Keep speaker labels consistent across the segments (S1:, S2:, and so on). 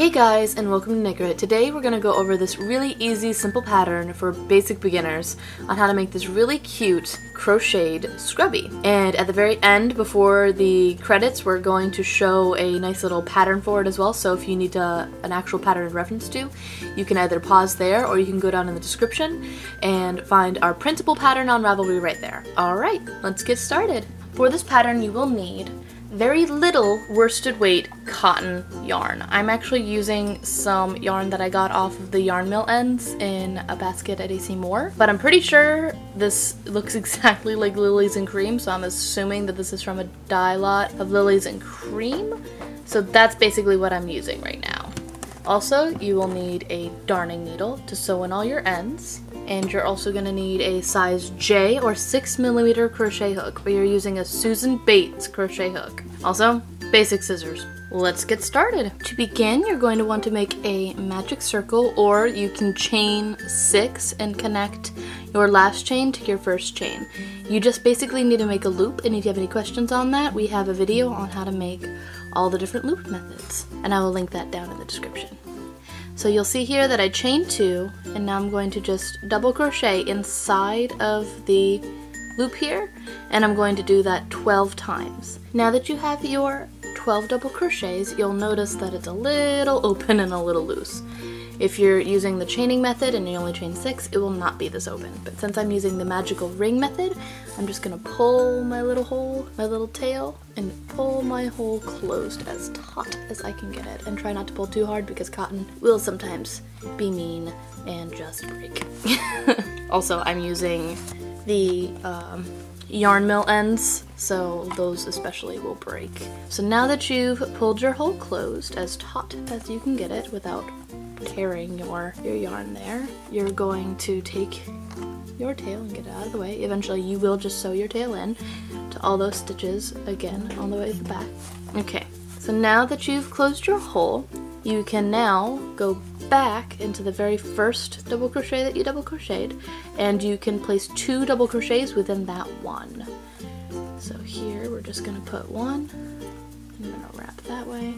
S1: Hey guys and welcome to Grit. Today we're going to go over this really easy simple pattern for basic beginners on how to make this really cute crocheted scrubby. And at the very end before the credits we're going to show a nice little pattern for it as well so if you need to, an actual pattern in reference to you can either pause there or you can go down in the description and find our printable pattern on Ravelry right there. Alright, let's get started. For this pattern you will need very little worsted weight cotton yarn. I'm actually using some yarn that I got off of the yarn mill ends in a basket at AC Moore, but I'm pretty sure this looks exactly like Lilies and Cream, so I'm assuming that this is from a dye lot of Lilies and Cream. So that's basically what I'm using right now. Also, you will need a darning needle to sew in all your ends. And you're also going to need a size J or 6 millimeter crochet hook, but you're using a Susan Bates crochet hook. Also, basic scissors. Let's get started. To begin, you're going to want to make a magic circle or you can chain six and connect your last chain to your first chain. You just basically need to make a loop and if you have any questions on that, we have a video on how to make all the different loop methods and I will link that down in the description. So you'll see here that I chained two and now I'm going to just double crochet inside of the loop here and I'm going to do that 12 times. Now that you have your 12 double crochets you'll notice that it's a little open and a little loose. If you're using the chaining method and you only chain six, it will not be this open. But since I'm using the magical ring method, I'm just gonna pull my little hole, my little tail, and pull my hole closed as taut as I can get it. And try not to pull too hard because cotton will sometimes be mean and just break. also, I'm using the um, yarn mill ends, so those especially will break. So now that you've pulled your hole closed as taut as you can get it without tearing your, your yarn there, you're going to take your tail and get it out of the way. Eventually you will just sew your tail in to all those stitches again on the way to the back. Okay, so now that you've closed your hole, you can now go back into the very first double crochet that you double crocheted and you can place two double crochets within that one. So here we're just gonna put one, I'm gonna wrap that way,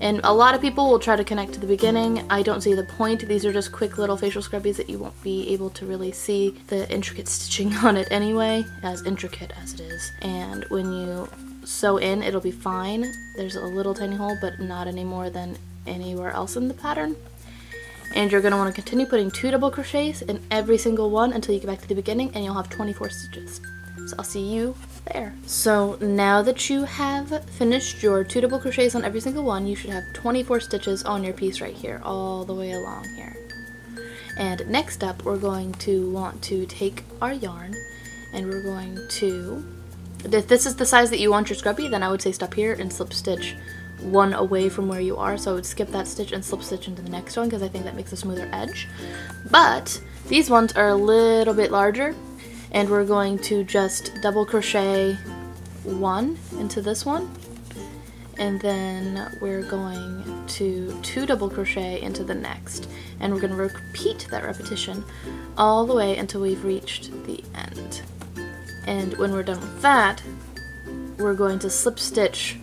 S1: and a lot of people will try to connect to the beginning. I don't see the point. These are just quick little facial scrubbies that you won't be able to really see the intricate stitching on it anyway, as intricate as it is. And when you sew in, it'll be fine. There's a little tiny hole, but not any more than anywhere else in the pattern. And you're going to want to continue putting two double crochets in every single one until you get back to the beginning and you'll have 24 stitches. So I'll see you there. So now that you have finished your two double crochets on every single one, you should have 24 stitches on your piece right here, all the way along here. And next up, we're going to want to take our yarn and we're going to, if this is the size that you want your scrubby, then I would say stop here and slip stitch one away from where you are. So I would skip that stitch and slip stitch into the next one because I think that makes a smoother edge. But these ones are a little bit larger and we're going to just double crochet one into this one. And then we're going to two double crochet into the next. And we're going to repeat that repetition all the way until we've reached the end. And when we're done with that we're going to slip stitch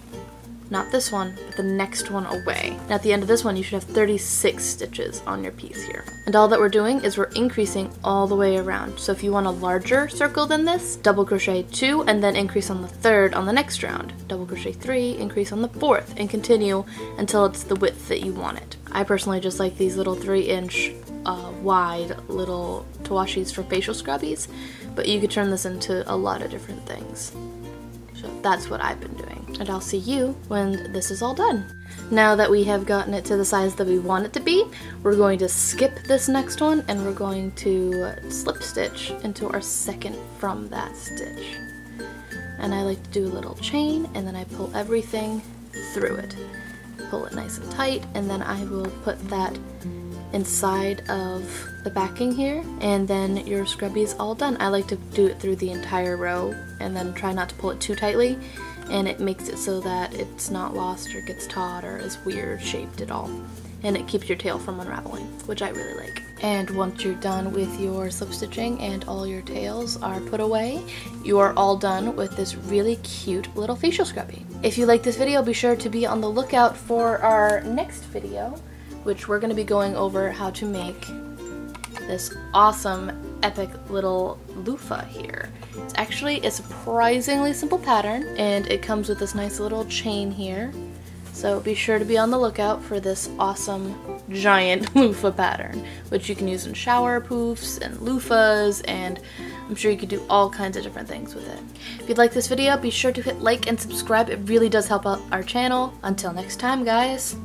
S1: not this one, but the next one away. And at the end of this one, you should have 36 stitches on your piece here. And all that we're doing is we're increasing all the way around. So if you want a larger circle than this, double crochet two and then increase on the third on the next round. Double crochet three, increase on the fourth, and continue until it's the width that you want it. I personally just like these little three inch uh, wide little tawashis for facial scrubbies, but you could turn this into a lot of different things. So that's what I've been doing and I'll see you when this is all done. Now that we have gotten it to the size that we want it to be, we're going to skip this next one and we're going to slip stitch into our second from that stitch. And I like to do a little chain and then I pull everything through it. Pull it nice and tight and then I will put that inside of the backing here and then your scrubby is all done. I like to do it through the entire row and then try not to pull it too tightly and it makes it so that it's not lost or gets taut or is weird shaped at all. and it keeps your tail from unraveling, which I really like. And once you're done with your slip stitching and all your tails are put away, you are all done with this really cute little facial scrubby. If you like this video, be sure to be on the lookout for our next video, which we're going to be going over how to make this awesome epic little loofah here. It's actually a surprisingly simple pattern and it comes with this nice little chain here so be sure to be on the lookout for this awesome giant loofah pattern, which you can use in shower poofs and loofahs, and I'm sure you could do all kinds of different things with it. If you'd like this video, be sure to hit like and subscribe. It really does help out our channel. Until next time, guys.